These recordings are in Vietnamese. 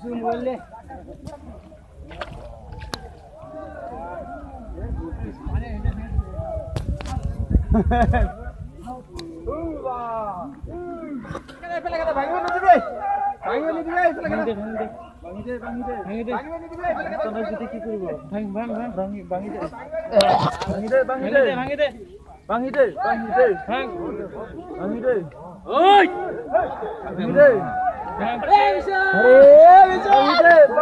Zoom lên. ভাঙি দে ভাঙি দে ভাঙি দে ঐ ভাঙি দে আরে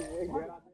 Thank you.